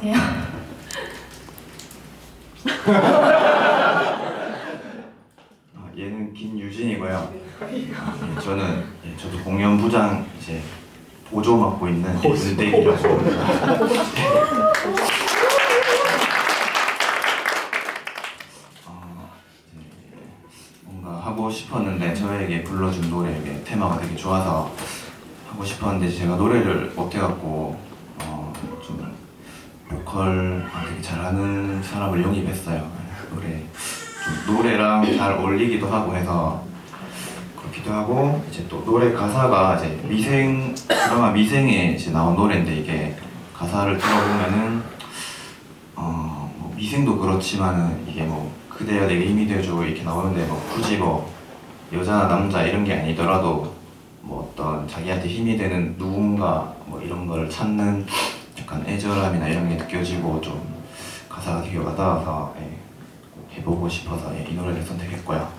안녕하세요. 아, 얘는 김유진이고요. 예, 저는 예, 저도 공연 부장 이제 보조 맡고 있는 윤대일이라고 합니다. 어, 이제 뭔가 하고 싶었는데 저에게 불러준 노래의 테마가 되게 좋아서 하고 싶었는데 제가 노래를 못해갖고 어, 좀 보컬 되게 잘하는 사람을 영입했어요. 노래 좀 노래랑 잘 어울리기도 하고 해서 그렇기도 하고 이제 또 노래 가사가 이제 미생 드라마 미생에 이제 나온 노래인데 이게 가사를 들어보면은 어, 뭐 미생도 그렇지만은 이게 뭐 그대야 내게 힘이 되어줘 이렇게 나오는데 뭐 굳이 뭐 여자나 남자 이런 게 아니더라도 뭐 어떤 자기한테 힘이 되는 누군가 뭐 이런 걸 찾는 약간 애절함이나 이런 게 느껴지고 좀 가사가 되게 와닿아서 예, 꼭 해보고 싶어서 예, 이 노래를 선택했고요.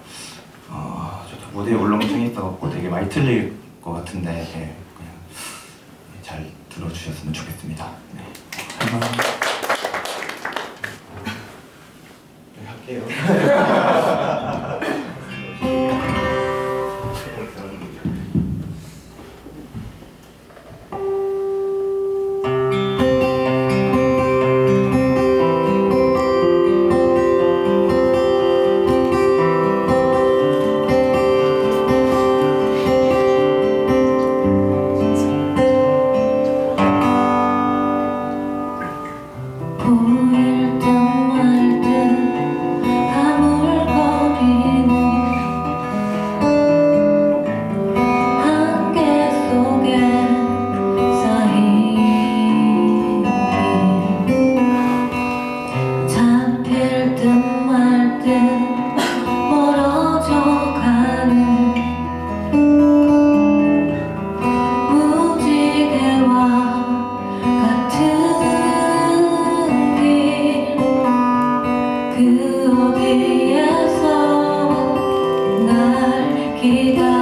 어, 저도 무대에 울렁증이 있어갖고 되게 많이 틀릴 것 같은데 예, 그냥 예, 잘 들어주셨으면 좋겠습니다. 네. 네, 할게요. He.